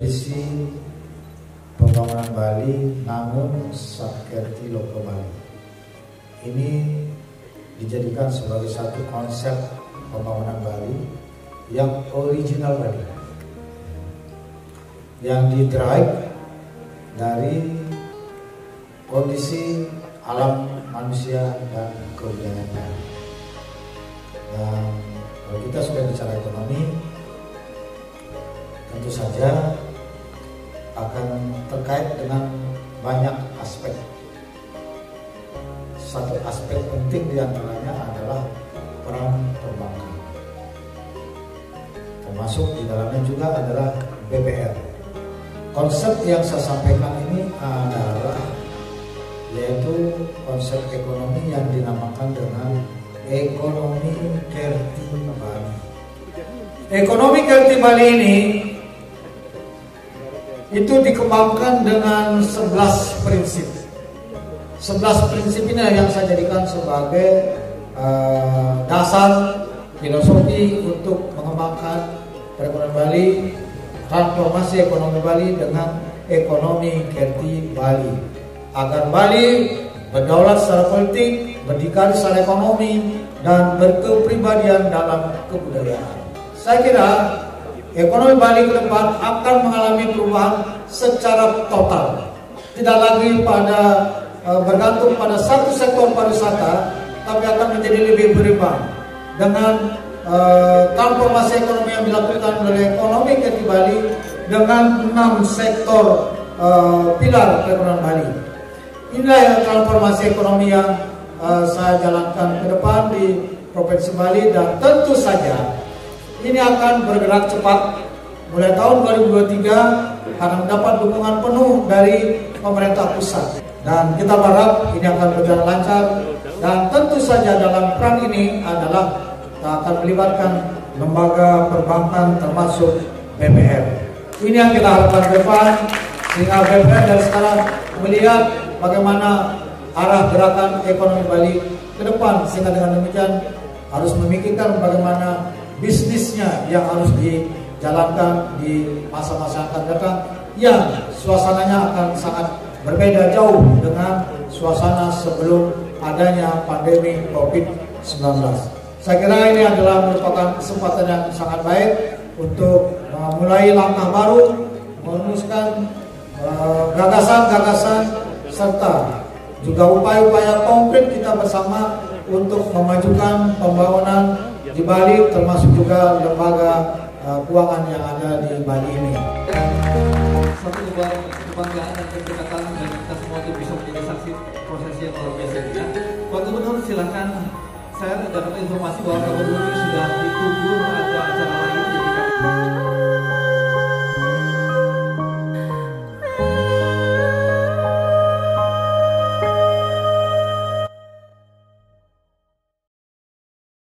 visi pembangunan Bali namun Sakyati Loko Bali ini dijadikan sebagai satu konsep pembangunan Bali yang original Bali yang didrive dari kondisi alam manusia dan kebudayaan. Dan kalau kita sudah bicara ekonomi, tentu saja akan terkait dengan banyak aspek. Satu aspek penting di antaranya adalah peran perbankan. Termasuk di dalamnya juga adalah BPR. Konsep yang saya sampaikan ini adalah yaitu konsep ekonomi yang dinamakan dengan ekonomi Kerti Bali. Ekonomi Kerti Bali ini itu dikembangkan dengan 11 prinsip. 11 prinsip ini yang saya jadikan sebagai uh, dasar filosofi untuk mengembangkan perekonomian Bali, transformasi ekonomi Bali dengan ekonomi Kerti Bali. Agar Bali berdaulat secara politik, berdikari secara ekonomi, dan berkepribadian dalam kebudayaan. Saya kira ekonomi Bali ke depan akan mengalami perubahan secara total. Tidak lagi pada e, bergantung pada satu sektor pariwisata, tapi akan menjadi lebih berimbang dengan e, transformasi ekonomi yang dilakukan oleh ekonomi kreatif Bali dengan enam sektor e, pilar perekonomian Bali. Inilah yang transformasi ekonomi yang e, saya jalankan ke depan di Provinsi Bali dan tentu saja ini akan bergerak cepat. Mulai tahun 2023 karena mendapat dukungan penuh dari pemerintah pusat. Dan kita berharap ini akan berjalan lancar. Dan tentu saja dalam peran ini adalah kita akan melibatkan lembaga perbankan termasuk BPR. Ini yang kita harapkan ke depan sehingga BPR dari sekarang melihat bagaimana arah gerakan ekonomi Bali ke depan. Sehingga dengan demikian harus memikirkan bagaimana bisnisnya yang harus dijalankan di masa-masa akan datang yang suasananya akan sangat berbeda jauh dengan suasana sebelum adanya pandemi COVID-19. Saya kira ini adalah merupakan kesempatan yang sangat baik untuk memulai langkah baru, merumuskan gagasan-gagasan uh, serta juga upaya-upaya konkret kita bersama untuk memajukan pembangunan di Bali termasuk juga lembaga uh, keuangan yang ada di Bali ini. Satu kebanggaan dan kedekatan dan kita semua itu bisa menjadi saksi proses yang luar biasa ini. Pak Gubernur silakan saya dapat informasi bahwa Pak Gubernur sudah